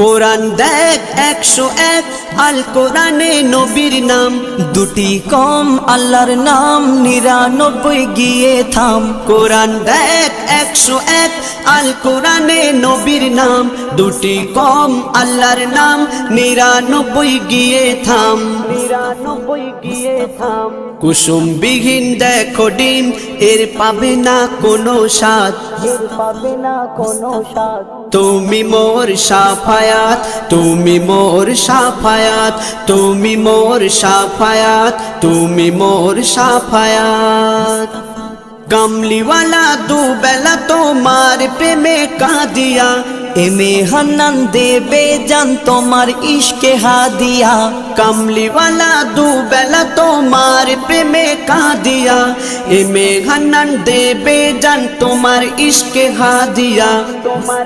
কোরআন দেখ একশো এক আল কোরআনে নবীর নাম। দুটি কম আল্লাহর নাম নিরানব্বই গিয়ে থাম। কোরআন দেখ একশো এক আল কোরআনে নবীর নাম। দুটি কম আল্লাহর নাম নিরানব্বই গিয়ে থাম। নিরানব্বই গিয়ে থাম। কুসুম বিহীন দেখো ডিম এর পাবে না কোনো স্বাদ। এর পাবে না কোনো স্বাদ। তুমি মোর সাফায়াত তুমি মোর সাফায়াত তুমি মোর সাফায়াত তুমি মোর সাফায়াত কামলিওয়ালা দু বেলা তোমার প্রেমে কাঁদিয়া এমে হান্নান দেবে জান তোমার ইশকে হাদিয়া কামলিওয়ালা দু বেলা তোমার প্রেমে কাঁদিয়া এমে হান্নান দেবে জান তোমার ইশকে হাদিয়া তোমার